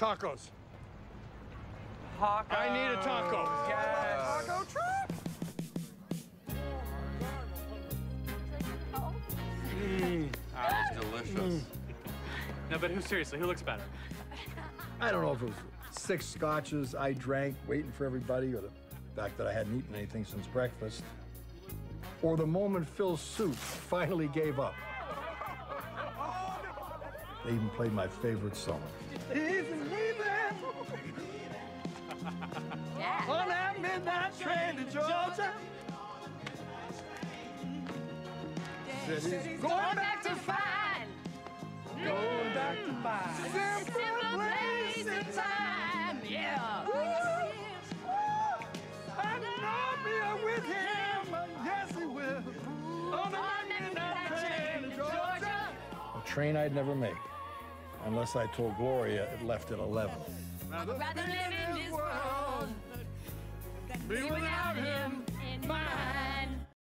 Tacos. Taco. I need a taco. Yes. Taco truck. Mm. That was delicious. Mm. No, but who seriously? Who looks better? I don't know if it was six scotches I drank waiting for everybody, or the fact that I hadn't eaten anything since breakfast, or the moment Phil's suit finally gave up. They even played my favorite song. Midnight train to Georgia. City's going back to find. Going back to find. Simple place in time. Yeah. And I'll be with him. Yes, he will. On that midnight train to Georgia. A train I'd never make, unless I told Gloria it left at 11. Rather live in this world than